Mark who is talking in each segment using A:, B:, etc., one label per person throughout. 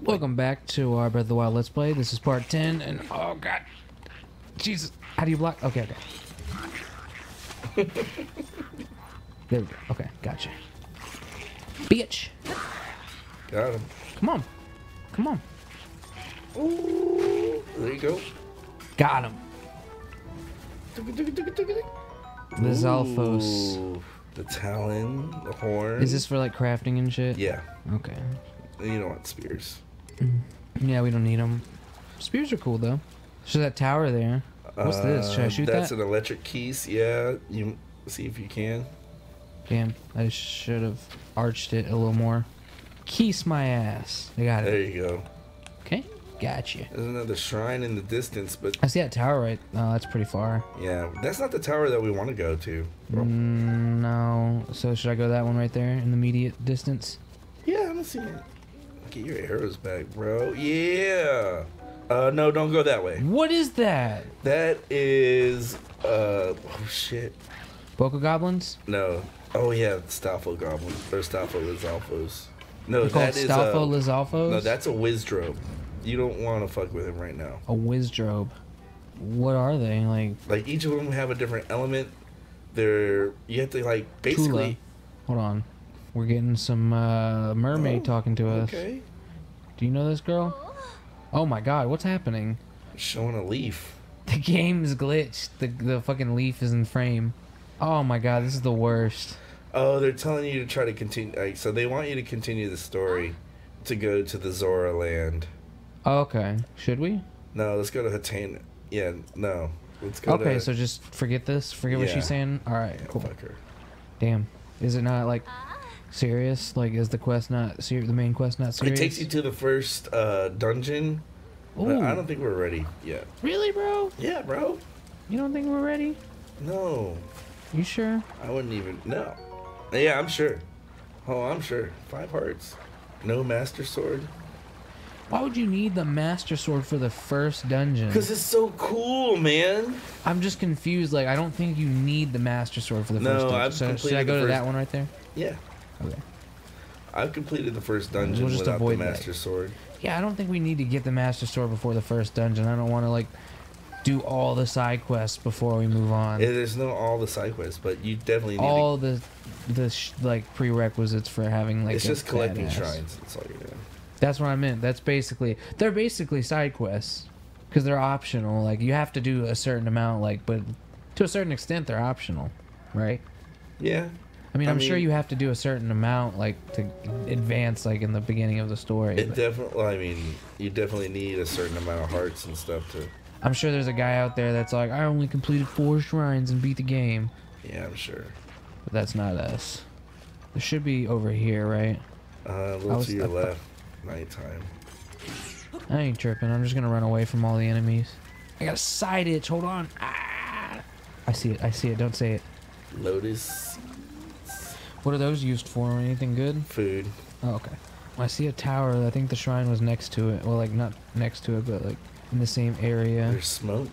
A: Welcome back to our Breath of the Wild Let's Play. This is part 10, and oh god. Jesus. How do you block? Okay, okay. there we go. Okay, gotcha. Bitch.
B: Got him.
A: Come on. Come on.
B: Ooh, there you go.
A: Got him. The Zalfos.
B: The talon, the horn.
A: Is this for like crafting and shit?
B: Yeah.
A: Okay.
B: You don't want spears.
A: Yeah, we don't need them. Spears are cool though. So that tower there. What's this? Should I
B: Uh,
A: shoot
B: That's
A: that?
B: That's an electric Keese. Yeah. You see if you can.
A: Damn, I should have arched it a little more. Keese my ass. I got
B: There
A: it.
B: There you go.
A: Okay, gotcha.
B: There's another shrine in the distance, but
A: I see that tower right. Oh, that's pretty far.
B: yeah, that's not the tower that we want to go to.
A: Mm, no. So should I go that one right there in the immediate distance?
B: Yeah, I don't see it. Get your arrows back, bro. Yeah. Uh, no, don't go that way.
A: What is that?
B: That is, uh, oh shit.
A: Boko goblins?
B: No. Oh yeah, Staffo Goblin or Staffo Lizalfos. No,
A: They're
B: that is
A: Stalfo
B: a,
A: Lizalfos?
B: no, that's a Wizzrobe. You don't want to fuck with him right now.
A: a Wizzrobe. What are they? Like
B: Like each of them have a different element. They're you have to like basically.
A: hold on. We're getting some uh, mermaid
B: Oh,
A: talking to us.
B: Okay.
A: Do you know this girl? Oh my god, what's happening?
B: Showing a leaf.
A: The game's glitched. The the fucking leaf is in frame. Oh my god, this is the worst.
B: Oh, they're telling you to try to continue. Like, so they want you to continue the story to go to the Zora land.
A: Oh, okay, should we?
B: No, let's go to Hateno. Yeah, no. Let's go
A: Okay,
B: to.
A: so just forget this. Forget what she's saying. All right,
B: Yeah,
A: cool.
B: fuck her.
A: Damn, is it not like uh, serious? Like, is the quest not ser- the main quest not serious?
B: It takes you to the first uh, dungeon, but
A: Ooh.
B: I don't think we're ready yet.
A: Really, bro?
B: Yeah, bro.
A: You don't think we're ready?
B: No,
A: You sure?
B: I wouldn't even. No. Yeah, I'm sure. Oh, I'm sure. Five hearts. No master sword.
A: Why would you need the master sword for the first dungeon?
B: Because it's so cool, man.
A: I'm just confused. Like, I don't think you need the master sword for the
B: No,
A: first dungeon.
B: I've
A: so should I
B: completed
A: go
B: the
A: to that
B: first-
A: one right there?
B: Yeah.
A: Okay.
B: I've completed the first dungeon
A: We'll
B: without the
A: avoid that.
B: master sword.
A: Yeah, I don't think we need to get the master sword before the first dungeon. I don't want to like do all the side quests before we move on.
B: Yeah, there's no all the side quests, but you definitely need
A: all the the sh- like prerequisites for having like
B: It's just collecting
A: badass.
B: shrines. That's all you're doing.
A: That's what I meant. That's basically they're basically side quests because they're optional. Like you have to do a certain amount, like, but to a certain extent they're optional, right?
B: Yeah.
A: I mean,
B: I
A: I'm sure you have to do a certain amount, like to advance, like in the beginning of the story.
B: It definitely. I mean, you definitely need a certain amount of hearts and stuff to.
A: I'm sure there's a guy out there that's like, I only completed four shrines and beat the game,
B: Yeah, I'm sure.
A: but that's not us. There should be over here, right?
B: Uh, a little
A: was-
B: to your
A: I
B: left. Nighttime.
A: I ain't tripping. I'm just gonna run away from all the enemies. I got a side itch. Hold on. Ah! I see it. I see it. Don't say it.
B: Lotus
A: What are those used for? Anything good?
B: food.
A: Oh, okay. I see a tower. I think the shrine was next to it. Well, like not next to it, but like in the same area.
B: There's smoke.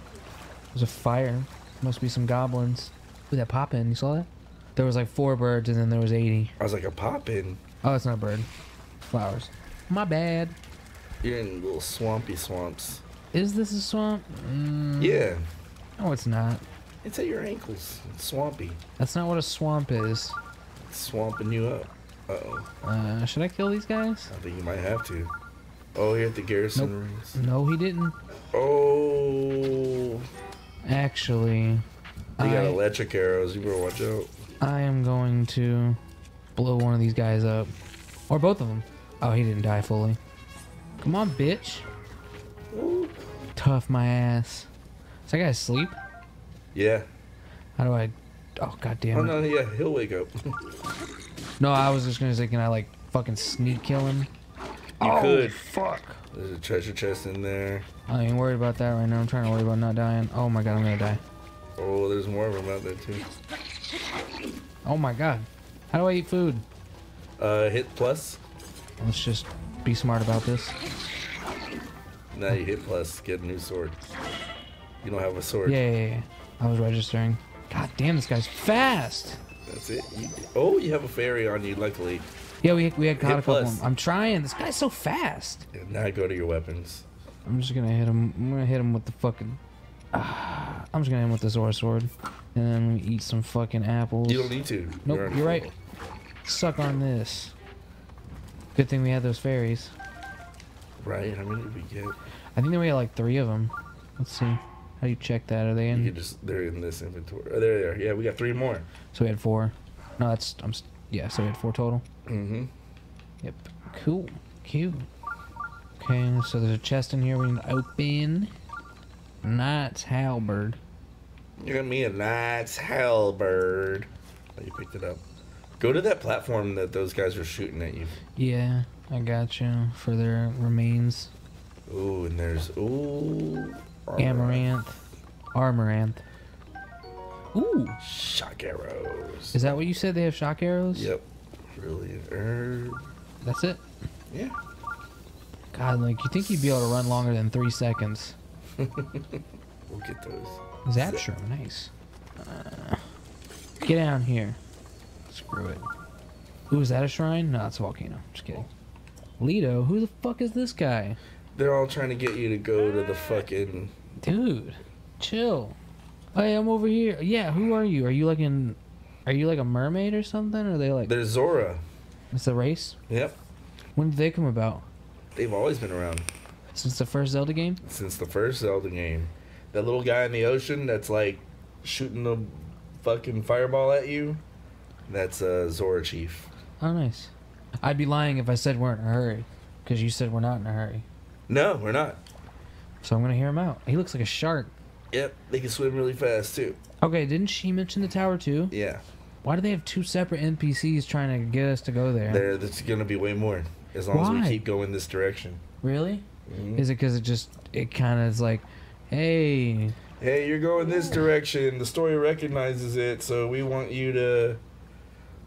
A: There's a fire. Must be some goblins. Ooh, that pop in. You saw that? There was like four birds, and then there was 80.
B: I was like a pop in.
A: Oh, it's not a bird. Flowers. My bad.
B: You're in little swampy swamps.
A: Is this a swamp? Mm,
B: Yeah.
A: No, it's not.
B: It's at your ankles. It's swampy.
A: That's not what a swamp is.
B: Swamping you up. Uh oh.
A: Uh, should I kill these guys?
B: I think you might have to. Oh, you're at the garrison
A: Nope.
B: rings.
A: No, he didn't.
B: Oh.
A: Actually,
B: They got
A: I,
B: electric arrows. You better watch out.
A: I am going to blow one of these guys up. Or both of them. Oh, he didn't die fully. Come on, bitch.
B: Ooh.
A: Tough my ass. Is that guy asleep?
B: Yeah.
A: How do I... Oh, god damn
B: Oh
A: it.
B: no, yeah, he'll wake up.
A: No, I was just gonna say, can I, like, fucking sneak kill him?
B: You
A: oh,
B: could.
A: fuck.
B: There's a treasure chest in there.
A: I ain't worried about that right now. I'm trying to worry about not dying. Oh my god, I'm gonna die.
B: Oh, there's more of them out there too.
A: Oh my god. How do I eat food?
B: Uh, hit plus.
A: Let's just be smart about this.
B: Now you hit plus. Get a new sword. You don't have a sword.
A: Yeah, yeah, yeah. I was registering. God damn, this guy's fast.
B: That's it. You, oh, you have a fairy on you. Luckily.
A: Yeah, we we had caught
B: Hit
A: a couple. of them. I'm trying. This guy's so fast.
B: And now go to your weapons.
A: I'm just gonna hit him. I'm gonna hit him with the fucking. Ah, I'm just gonna hit him with the Zora sword, and then we eat some fucking apples.
B: You don't need to.
A: Nope,
B: already
A: you're right. Suck on this. Good thing we had those fairies.
B: Right? How many did we get?
A: I think we had like three of them. Let's see. How do you check that? Are they
B: You
A: in?
B: can just they're in this inventory. Oh, there they are. Yeah, we got three more.
A: So we had four. No, that's I'm. Yeah, so we had four total.
B: Mm-hmm.
A: Yep. Cool. Cute. Okay, so there's a chest in here we can open. Knight's halberd.
B: You got me a nice halberd. Oh, you picked it up. Go to that platform that those guys were shooting at you.
A: Yeah, I got you for their remains.
B: Ooh, and there's ooh.
A: Amaranth. Armoranth. Ooh,
B: Shock arrows.
A: is that what you said? They have shock arrows?
B: Yep. Really herb.
A: That's it?
B: Yeah.
A: God, like, you think you'd be able to run longer than three seconds?
B: We'll get those.
A: Zapshroom, nice. Uh, get down here. Screw it. Ooh, is that a shrine? No, it's a volcano. Just kidding. Lido, who the fuck is this guy?
B: They're all trying to get you to go to the fucking.
A: Dude, chill. Hey, I'm over here. Yeah, who are you? Are you like in? Are you like a mermaid or something? Or are they like?
B: There's Zora.
A: It's a race.
B: Yep.
A: When did they come about?
B: They've always been around
A: Since the first Zelda game?
B: since the first Zelda game. That little guy in the ocean that's like shooting a fucking fireball at you. That's uh, Zora Chief.
A: Oh, nice. I'd be lying if I said we're in a hurry, because you said we're not in a hurry.
B: No, we're not.
A: So I'm gonna hear him out. He looks like a shark.
B: Yep, they can swim really fast too.
A: Okay, didn't she mention the tower too?
B: Yeah,
A: Why do they have two separate NPCs trying to get us to go there?
B: there. That's gonna be way more as long as we keep going this direction.
A: Really?
B: Mhm.
A: Is it because it just it kind of is like, hey,
B: Hey, you're going this direction. The story recognizes it, so we want you to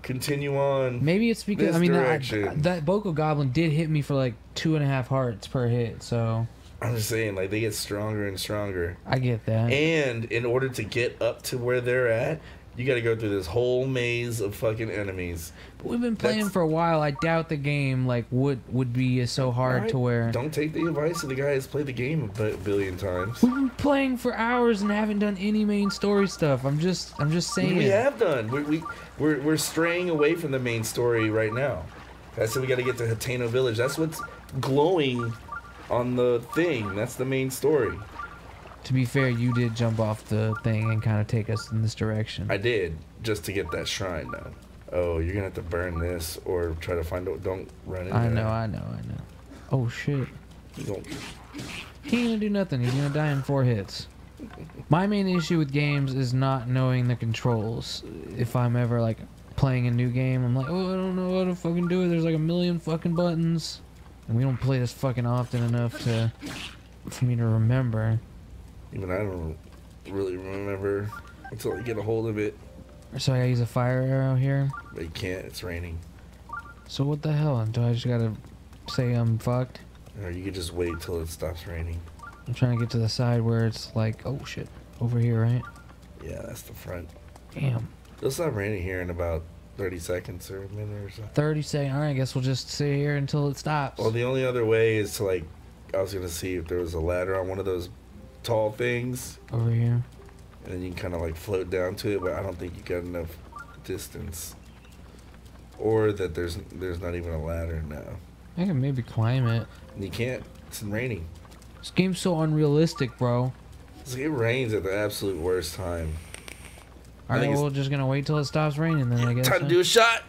B: continue on.
A: maybe it's because I mean that, that Boko Goblin did hit me for like two and a half hearts per hit, so
B: I'm just saying, like they get stronger and stronger.
A: I get that.
B: And in order to get up to where they're at, you got to go through this whole maze of fucking enemies.
A: But We've been playing
B: that's-
A: for a while. I doubt the game like would would be so hard
B: Alright,
A: to where
B: Don't take the advice of the guy who's played the game a billion times.
A: we've been playing for hours and haven't done any main story stuff. I'm just I'm just saying.
B: We have done. We, we we're we're straying away from the main story right now. That's why we got to get to Hateno Village. That's what's glowing on the thing. That's the main story.
A: To be fair, you did jump off the thing and kind of take us in this direction.
B: I did just to get that shrine done. Oh, you're gonna have to burn this or try to find out. Don't run into
A: I know, I know, I know. Oh shit.
B: Don't-
A: He ain't gonna do nothing. He's gonna die in four hits. My main issue with games is not knowing the controls. If I'm ever like playing a new game, I'm like, oh, I don't know how to fucking do it. There's like a million fucking buttons, and we don't play this fucking often enough to for me to remember.
B: Even I don't really remember until I get a hold of it.
A: So I gotta use a fire arrow here.
B: But you can't. It's raining.
A: So what the hell? Do I just gotta say I'm fucked?
B: Or you could just wait till it stops raining.
A: I'm trying to get to the side where it's like, oh shit, over here, right?
B: Yeah, that's the front.
A: Damn.
B: It'll stop raining here in about 30 seconds or a minute or so.
A: 30 seconds. All right, I guess we'll just sit here until it stops.
B: Well, the only other way is to like, I was gonna see if there was a ladder on one of those tall things,
A: Over here.
B: and then you can kind of like float down to it. But I don't think you got enough distance, or that there's there's not even a ladder now.
A: I can maybe climb it.
B: And you can't. It's raining.
A: This game's so unrealistic, bro.
B: It rains at the absolute worst time. I think
A: we're just gonna wait till it stops raining then, I guess.
B: Time to do a shot.